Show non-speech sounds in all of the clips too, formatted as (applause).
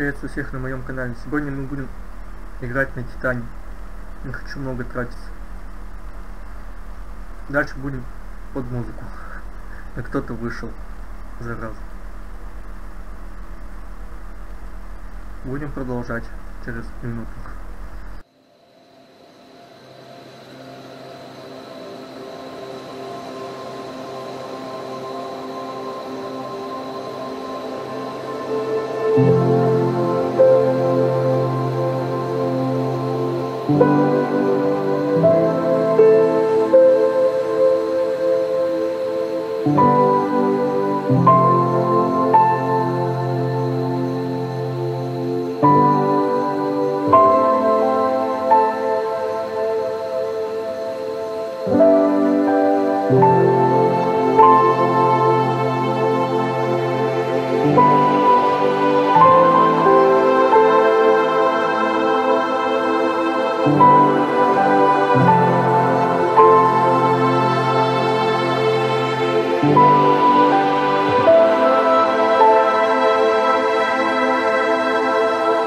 Приветствую всех на моем канале. Сегодня мы будем играть на Титане. Не хочу много тратиться. Дальше будем под музыку. (laughs) А кто-то вышел. Зараза. Будем продолжать через минуту. thank you.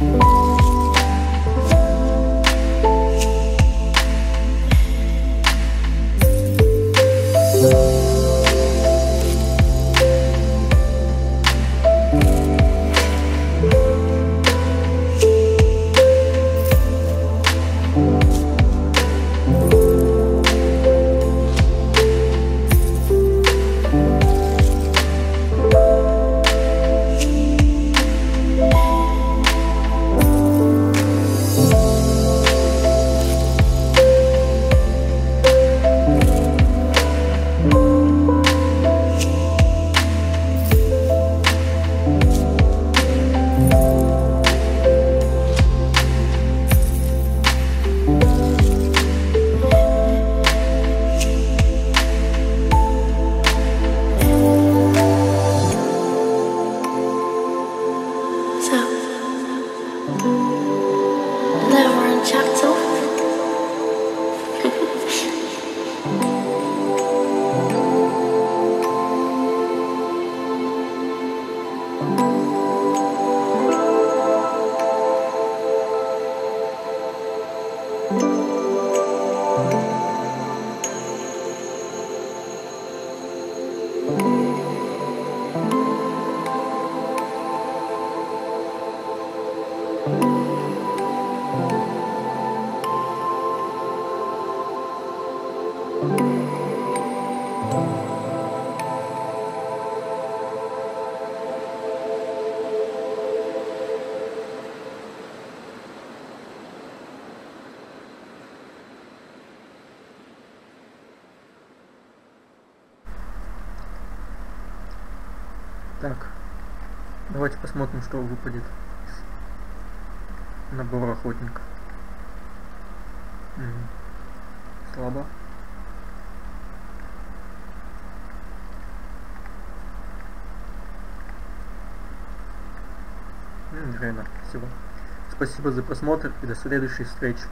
Bye. Так. Давайте посмотрим, что выпадет из набора охотника. Мгм. Слабо. Реально, спасибо. Спасибо за просмотр и до следующей встречи.